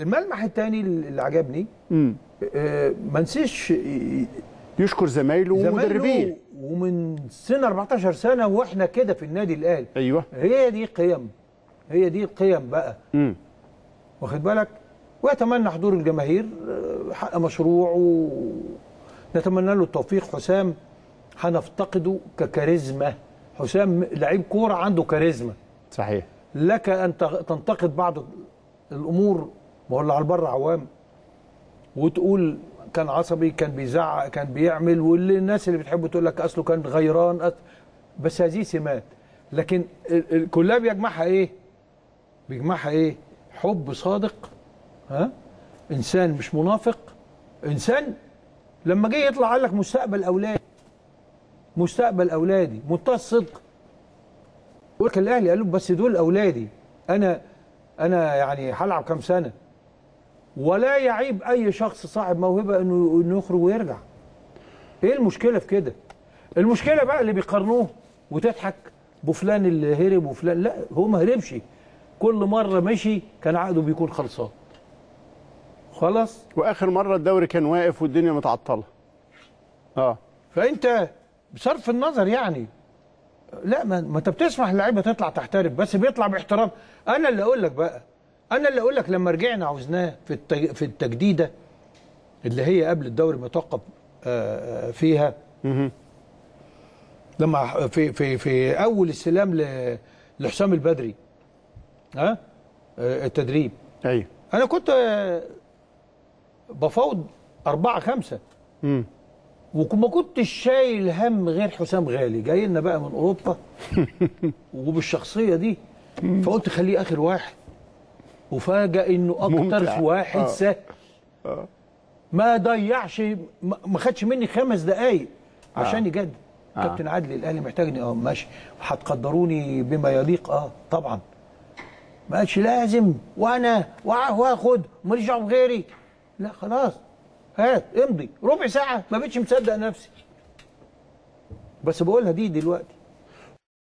الملمح الثاني اللي عجبني امم آه، ما نسيش يشكر زمايله ومدربيه ومن سنه 14 سنة وإحنا كده في النادي الأهلي. أيوه. هي دي قيم هي دي القيم بقى. امم واخد بالك؟ ويتمنى حضور الجماهير آه، حق مشروع ونتمنى له التوفيق. حسام هنفتقده ككاريزما. حسام لعيب كورة عنده كاريزما. صحيح. لك أن تنتقد بعض الأمور ما هو اللي على البر عوام. وتقول كان عصبي كان بيزعق كان بيعمل واللي الناس اللي بتحبه تقول لك أصله كان غيران بس هذه سمات. لكن كلها بيجمعها إيه؟ بيجمعها إيه؟ حب صادق ها؟ إنسان مش منافق. إنسان لما جه يطلع قال لك مستقبل أولادي. مستقبل أولادي. منتهى الصدق لك الاهلي قال له بس دول أولادي. أنا أنا يعني هلعب كام سنة؟ ولا يعيب أي شخص صاحب موهبة إنه إنه يخرج ويرجع. إيه المشكلة في كده؟ المشكلة بقى اللي بيقارنوه وتضحك. بفلان اللي هرب وفلان لا هو ما هربش. كل مرة مشي كان عقده بيكون خلصان. خلاص؟ وآخر مرة الدوري كان واقف والدنيا متعطلة. آه. فأنت بصرف النظر يعني. لا ما, أنت بتسمح اللعيبه تطلع تحترف بس بيطلع باحترام. أنا اللي أقول لك بقى أنا اللي أقول لك لما رجعنا عوزناه في. في التجديدة اللي هي قبل الدوري ما يتوقف آه، آه، فيها. لما في في في أول استلام ل... لحسام البدري. ها؟ آه، التدريب. أيوه أنا كنت بفاوض أربعة خمسة. امم وما كنتش شايل هم غير حسام غالي. جاي لنا بقى من أوروبا. وبالشخصية دي. فقلت خليه آخر واحد. وفاجأ إنه أكتر ممتع. واحد آه. سهل ما ضيعش ما خدش مني خمس دقايق. عشان يجدد. آه. كابتن عدلي الأهلي محتاجني. آه ماشي. هتقدروني بما يليق؟ آه طبعا. ما قالش لازم. وأنا وآخد. ماليش دعوه بغيري لا خلاص. هات امضي. ربع ساعة. ما بقتش مصدق نفسي. بس بقولها دي دلوقتي.